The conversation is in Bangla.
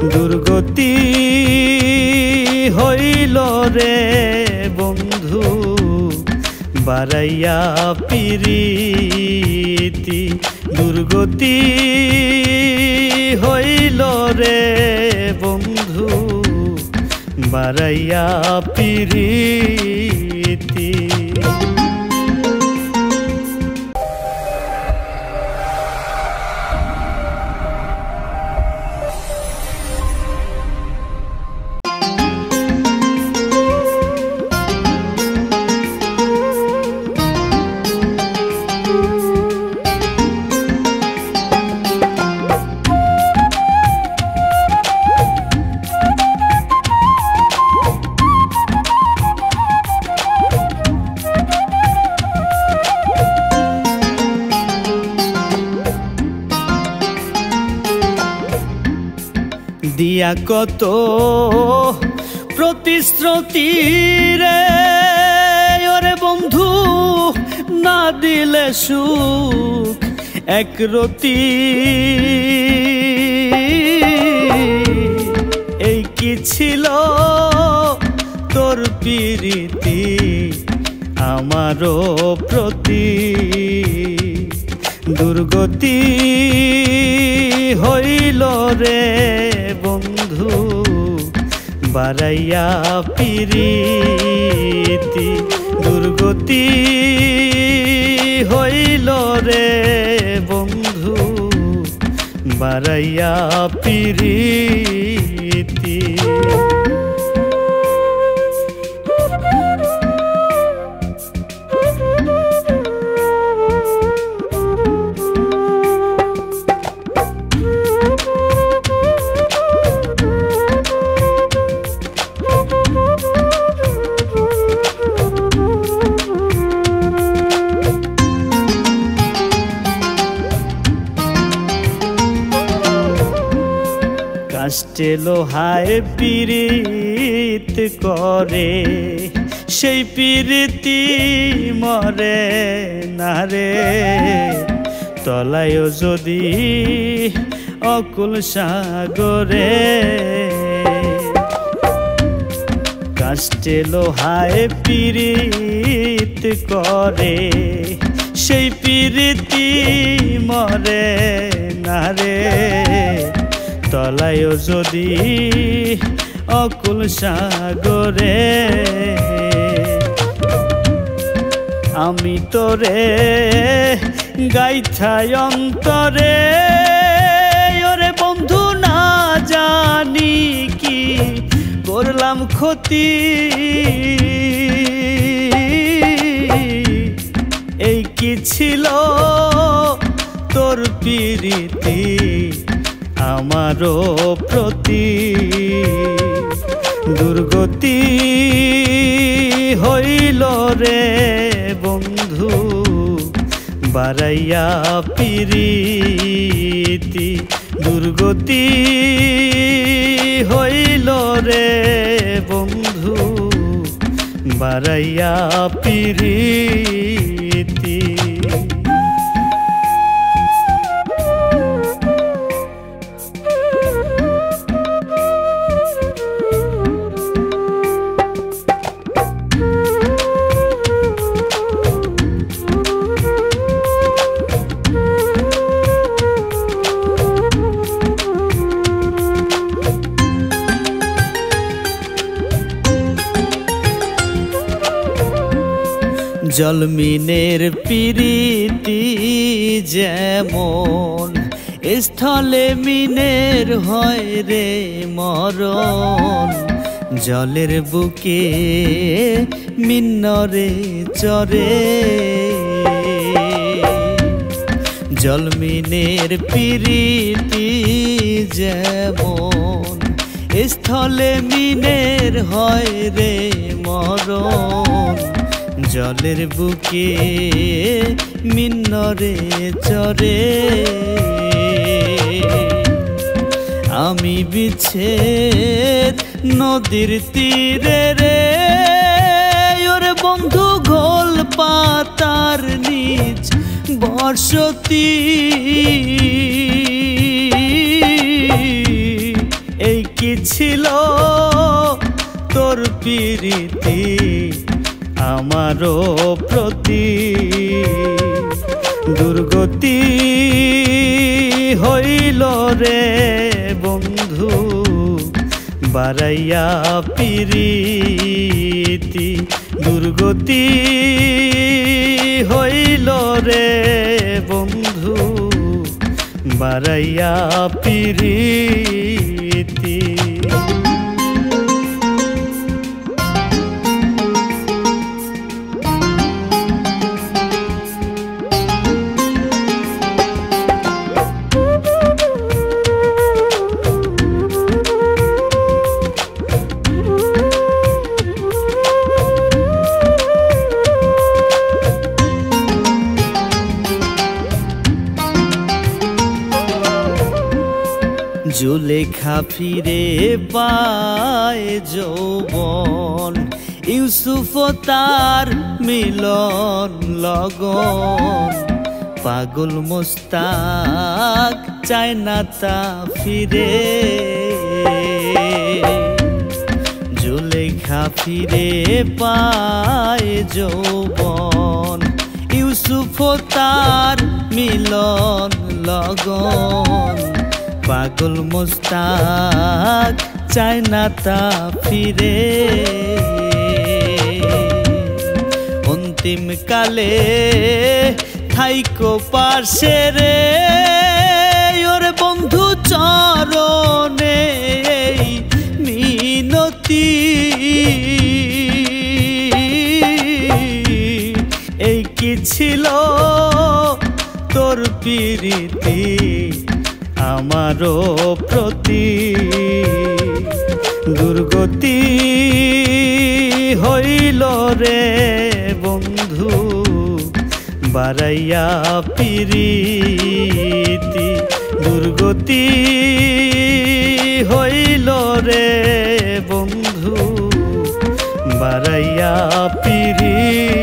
দুর্গতি হইল রে বন্ধু বারাইয়া পিরিতি। দুর্গতি হইল রে বন্ধু বারাইয়া পিরিতি। দিয়া কত প্রতিশ্রুতি রে ওরে বন্ধু, না দিলে সুখ এক রতি। এই কি ছিল তোর পিরিতি, আমারও প্রতি? দুর্গতি হইল রে বন্ধু বারাইয়া পিরিতি। দুর্গতি হইল রে বন্ধু বারাইয়া পিরিতি। কাষ্টে লোহায় পীড়িত করে, সেই পীড়িতি মরে না রে। তলায় যদি অকুল সাগরে, কাষ্টে লোহায় পীড়িত করে, সেই পীড়িতি মরে না রে। তলায় যদি অকুল সাগরে, আমি তোরে গাইথায় অন্তরে। ওরে বন্ধু, না জানি কি করলাম ক্ষতি। এই কি ছিল তোর পিরিতি? আমারও প্রতি দুর্গতি হইল রে বন্ধু বারাইয়া পিরিতি দুর্গতি হইল রে বন্ধু বারাইয়া পিরিতি। জলমিনের পিরিতি যেমন স্থলে মিনের হয় রে মরণ। জলের বুকে মিন্নরে চরে। জলমিনের পিরিতি যেমন স্থলে মিনের হয় রে মরণ। জলের বুকে মিন্নরে চরে। আমি বিচ্ছেদ নদীর তীরে রে। ওরে বন্ধু ঘোল পাতার নিচ বর্ষতি এই কি ছিল তোর পিরিতি? আমারও প্রতি দুর্গতি হইল রে বন্ধু বারাইয়া পিরিতি। দুর্গতি হইল রে বন্ধু বারাইয়া পিরিতি। জুলেখা ফিরে পায় যৌবন। ইউসুফ তার মিলন লগন। পাগল মোস্তাক চায় না তা ফিরে। জুলেখা ফিরে পায় যৌবন। ইউসুফ তার মিলন লগন। পাগল মোস্তাক, চায় না তা ফিরে। অন্তিম কালে থাইকো পাশে রে, ওর বন্ধু চরণে মিনতি। এই কি ছিল তোর পিরিতি আমারও প্রতি দুর্গতি হইল রে বন্ধু বারাইয়া পিরিতি। দুর্গতি হইল রে বন্ধু বারাইয়া পিরিতি।